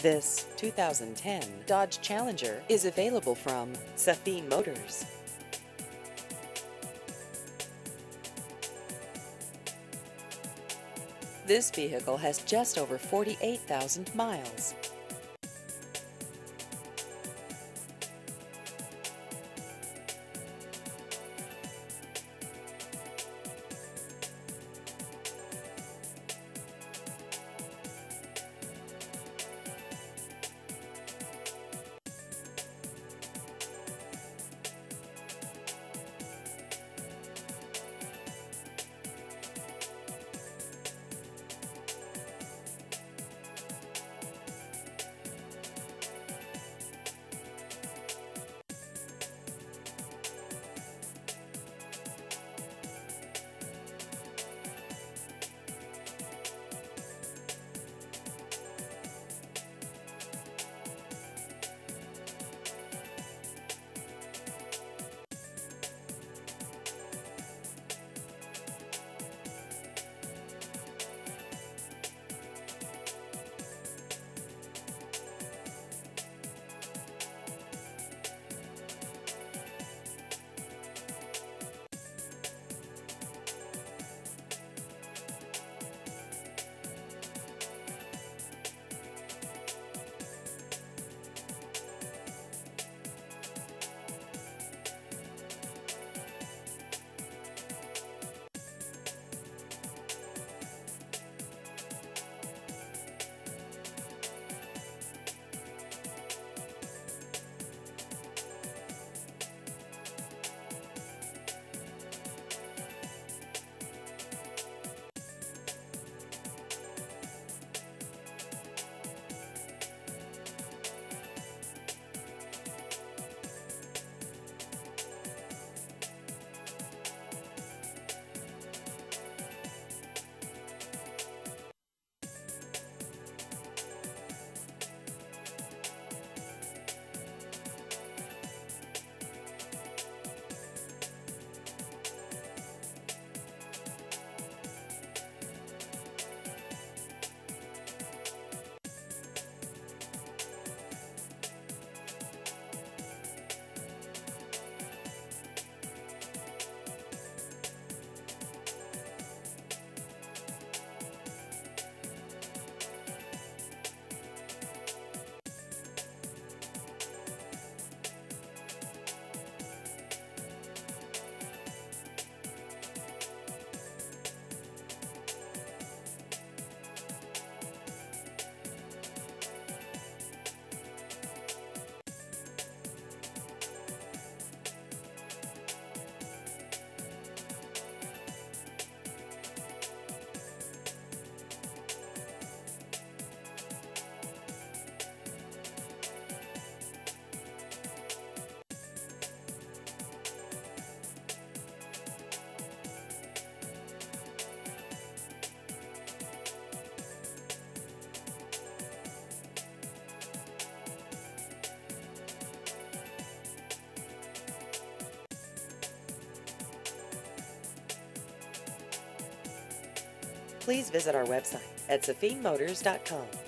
This 2010 Dodge Challenger is available from Safeen Motors. This vehicle has just over 48,000 miles. Please visit our website at safeenmotors.com.